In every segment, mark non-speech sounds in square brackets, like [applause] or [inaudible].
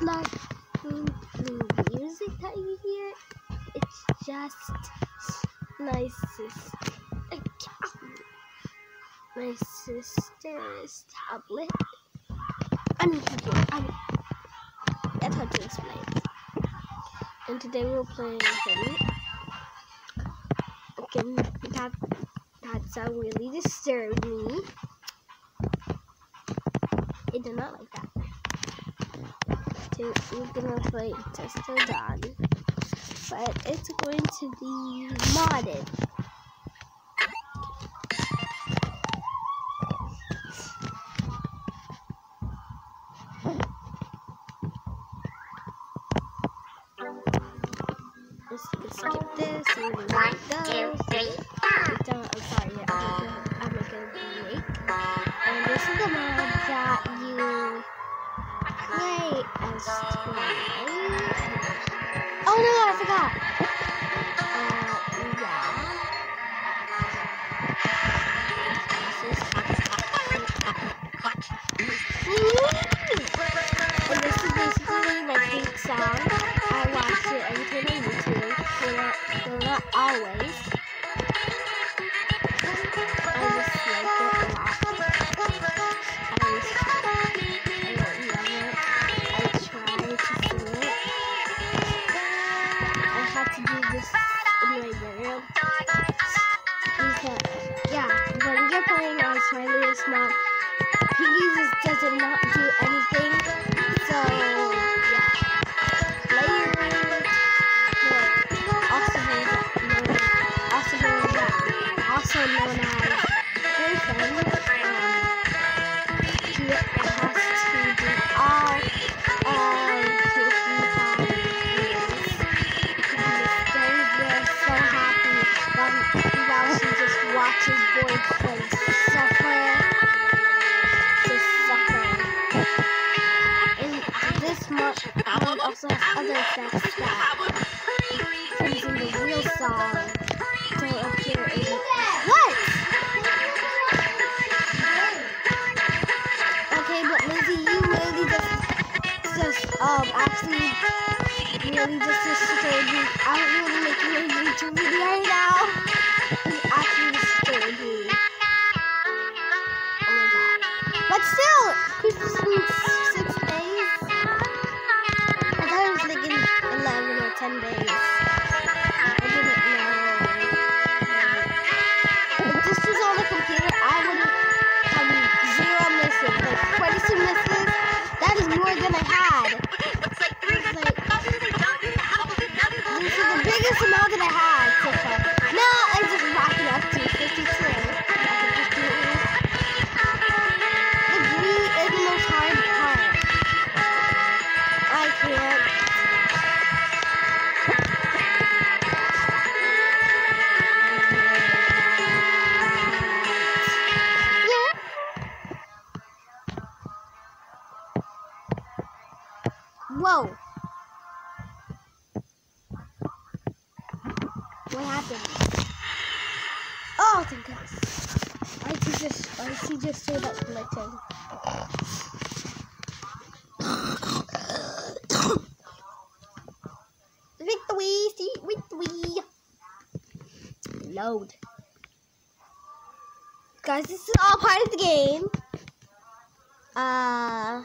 the music that you hear. It's just my sister. My sister's tablet. I mean computer. I mean, that's how to explain. And today we're playing. Again, that that's how really disturbed me. It did not like that. So we're gonna play Test Dawn, but it's going to be modded. Always. But still, Christmas means Whoa. What happened? Oh, thank goodness. I see just, I see just straight up glitching. Victory, see, victory. Load. Guys, this is all part of the game. Uh.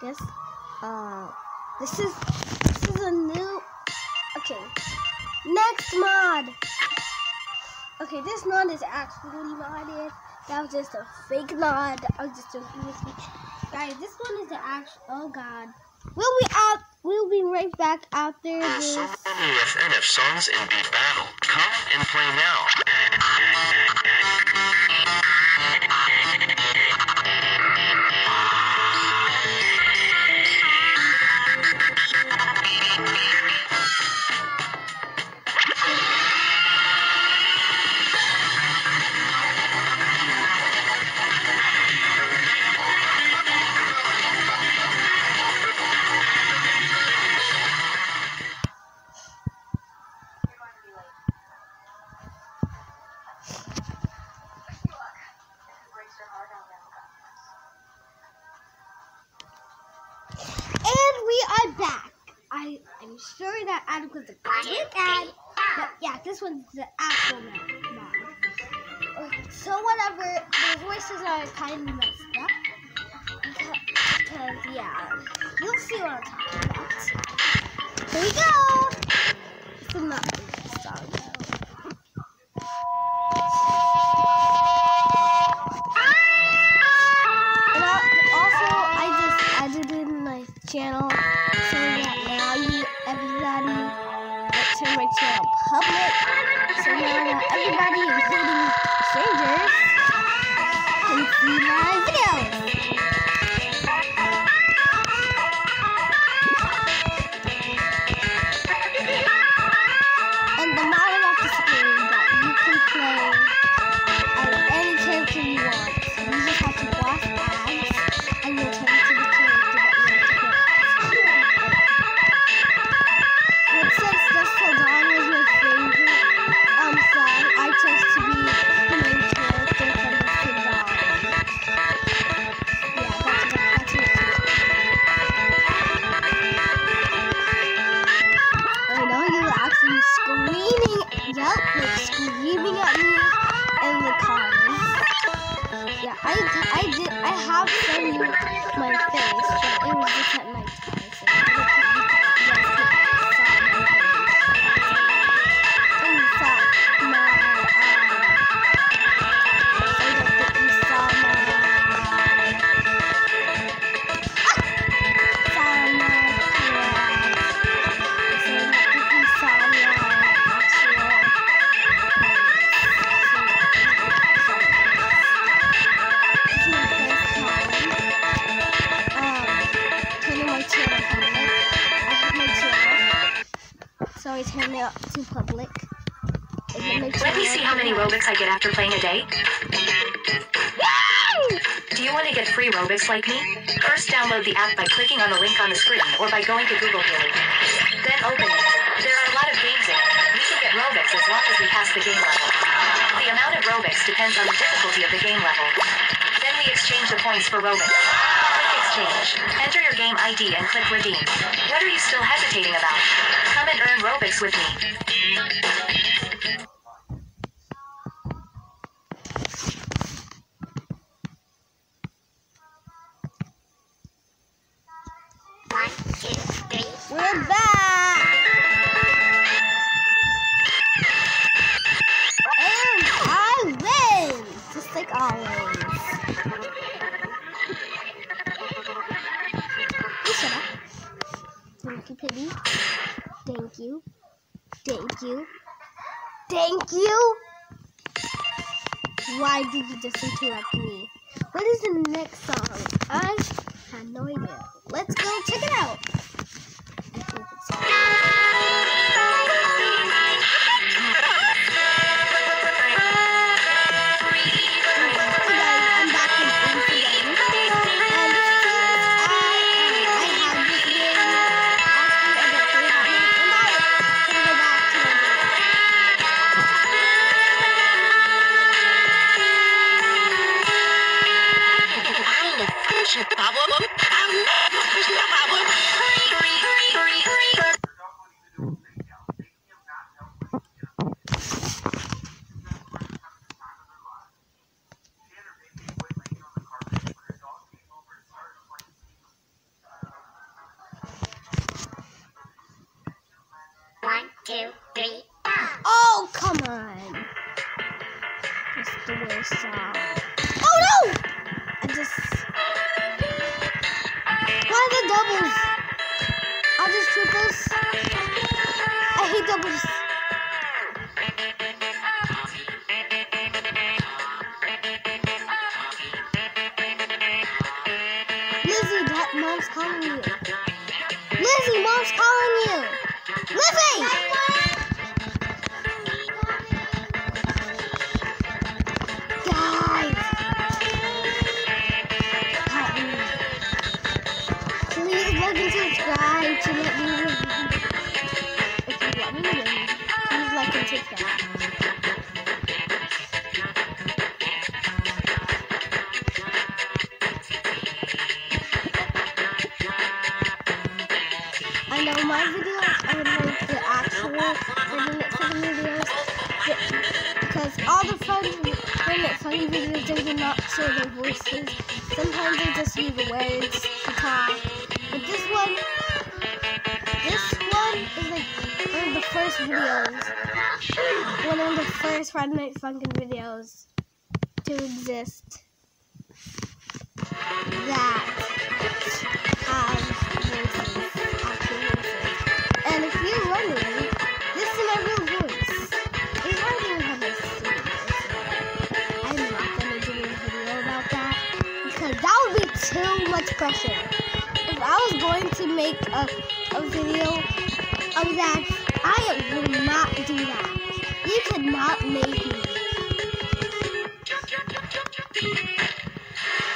Guess. Uh. This is. This is a new. Okay. Next mod. Okay, this mod is actually modded. That was just a fake mod. I was just joking with you. Guys, this one is the actual. Oh God. We'll be out. We'll be right back There's this. so many FNF songs in Beat Battle. Come and play now. Here we go. It's enough. after playing a day? Do you want to get free Robux like me? First download the app by clicking on the link on the screen or by going to Google Play. Then open it. There are a lot of games in it. We can get Robux as long as we pass the game level. The amount of Robux depends on the difficulty of the game level. Then we exchange the points for Robux. Click Exchange. Enter your game ID and click Redeem. What are you still hesitating about? Come and earn Robux with me. Thank you, Piggy. Thank you. Thank you. Thank you! Why did you just interrupt me? What is the next song? I have no idea. Let's go check it out. Baban Baban it fun videos do not show their voices. Sometimes they just use the words to talk. But this one, this one is like one of the first videos, one of the first Friday Night Funkin' videos to exist that has voices. And if you're wondering, If I was going to make a, a video of that, I would not do that. You could not make me.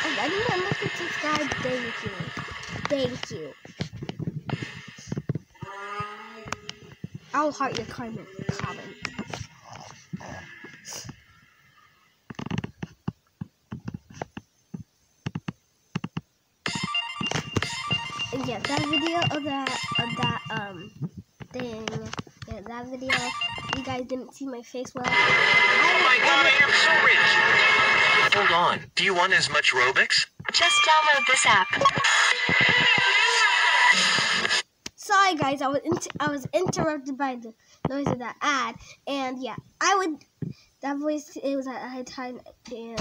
If anyone look at subscribe, thank you. Thank you. I'll heart your comment. comment. Um thing, yeah, that video. You guys didn't see my face well. Oh my god, I am so rich! Hold on. Do you want as much Robux? Just download this app. Sorry guys, I was I was interrupted by the noise of that ad, and yeah, I would that voice it was at a high time, and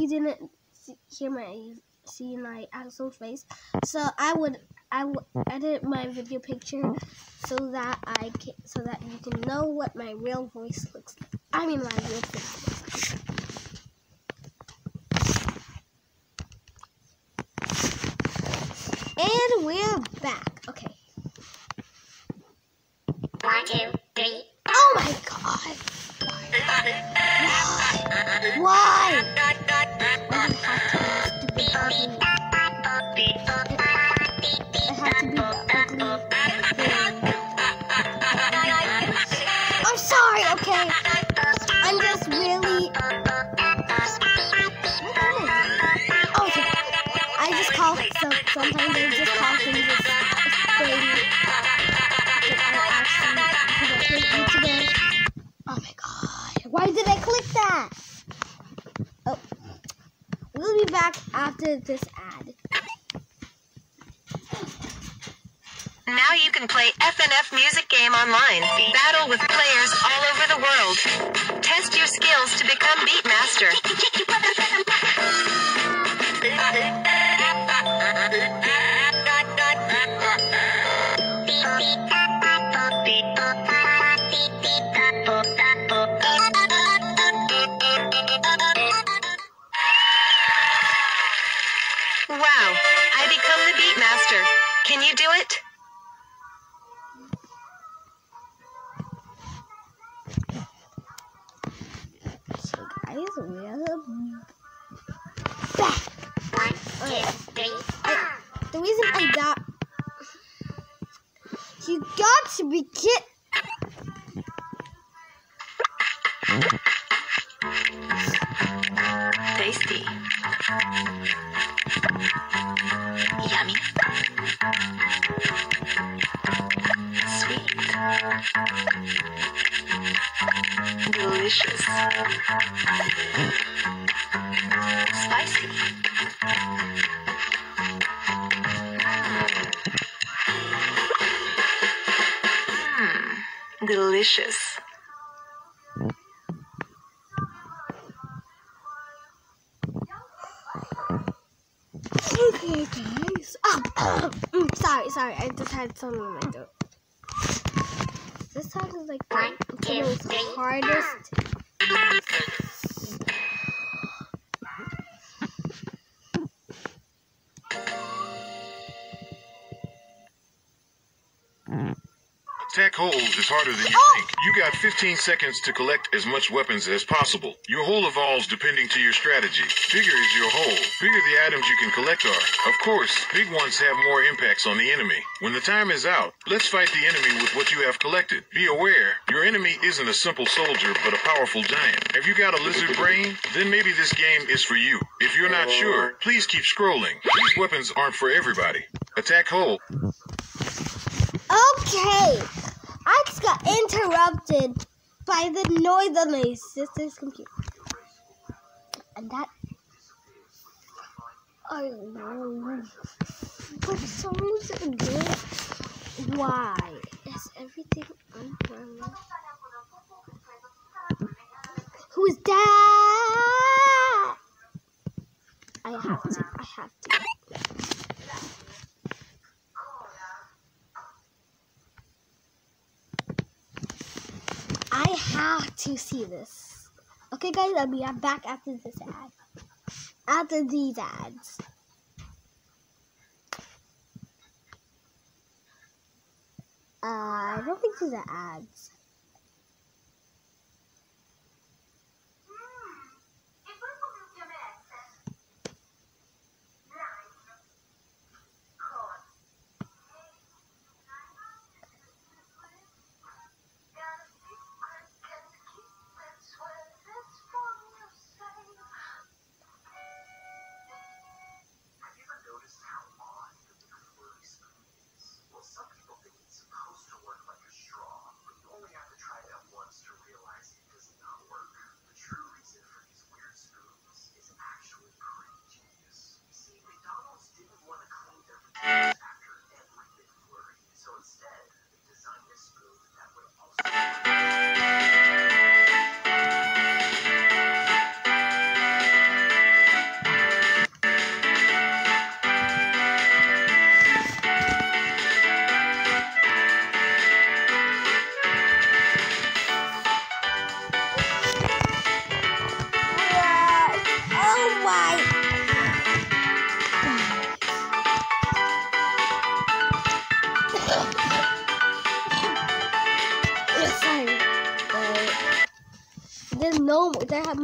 you didn't see, hear my see my actual face, so I would I would edit my video picture so that I can so that you can know what my real voice looks like. I mean my real face looks like. And we're back. Okay. One, two, three. Oh my god. This ad. Now you can play FNF Music Game online. Battle with players all over the world. Test your skills to become Beatmaster. We're back. One, two, three. The reason I got you got to be kid Tasty. Yummy. Delicious. Spicy. Mm. Delicious. Okay, guys. Oh, [coughs] [coughs] sorry, sorry. I just had something in my throat. This song is like the, the most three. hardest. Attack holes is harder than you oh! think. You got 15 seconds to collect as much weapons as possible. Your hole evolves depending to your strategy. Bigger is your hole. Bigger the items you can collect are. Of course, big ones have more impacts on the enemy. When the time is out, let's fight the enemy with what you have collected. Be aware, your enemy isn't a simple soldier, but a powerful giant. Have you got a lizard brain? Then maybe this game is for you. If you're not sure, please keep scrolling. These weapons aren't for everybody. Attack hole. Okay, I just got interrupted by the noise on my sister's computer. And that I don't know. Songs are good. Why? Is everything unfriendly? Who's that? I have to. I have to. I have to see this. Okay, guys, I'll be back after this ad. After these ads. Uh, I don't think these are ads.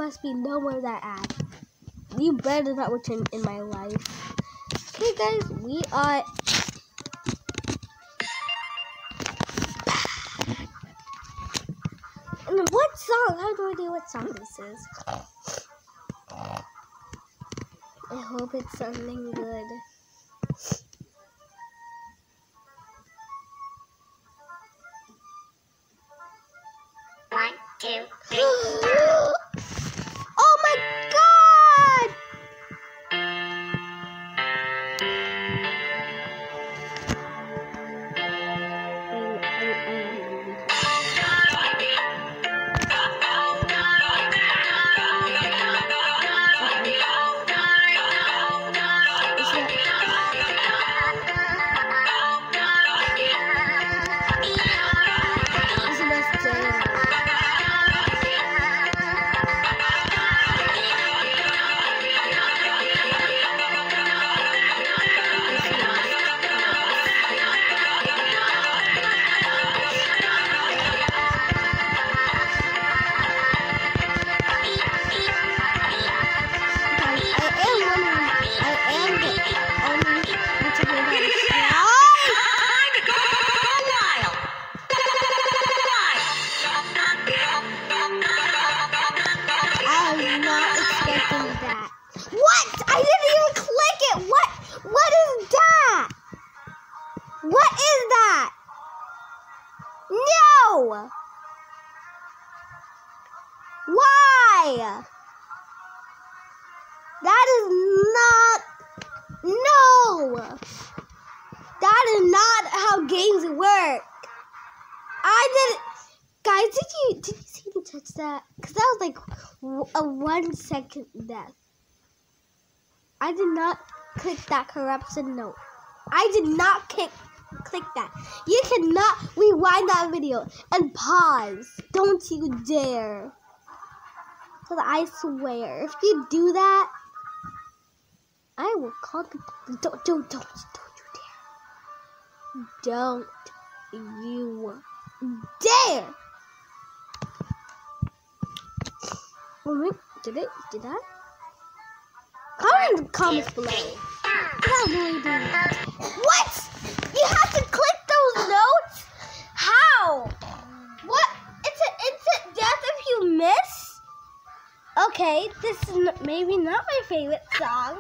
Must be nowhere that ad. You better not return in my life. Okay, guys, we are. And what song? How do I know what song this is? I hope it's something good. One, two, three. That is not how games work. I didn't. Guys, did you did you see me touch that? Cause that was like a one second death. I did not click that corruption note. I did not click click that. You cannot rewind that video and pause. Don't you dare. Cause I swear, if you do that, I will call the don't don't don't don't you dare. Don't you dare. Oh, wait, did it? Did that? Comment in the comments below. I? What? You have to click those notes? How? What? It's an instant death if you miss? Okay, this is maybe not my favorite song.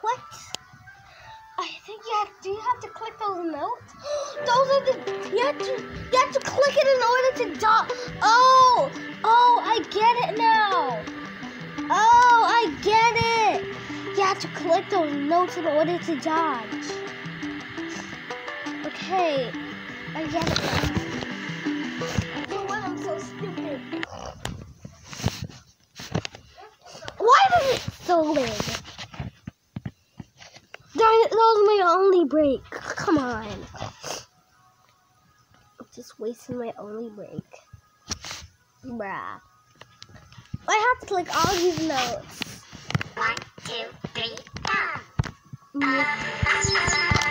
What? I think you have, do you have to click those notes? [gasps] Those are the you have to you have to click it in order to dodge. Oh, oh, I get it now. Oh, I get it. You have to click those notes in order to dodge. Okay, I get it. You know? I'm so stupid. Why does it so lag? Darn it, that was my only break. Come on. I'm just wasting my only break. Bruh. I have to click all these notes. One, two, three, go. Mm.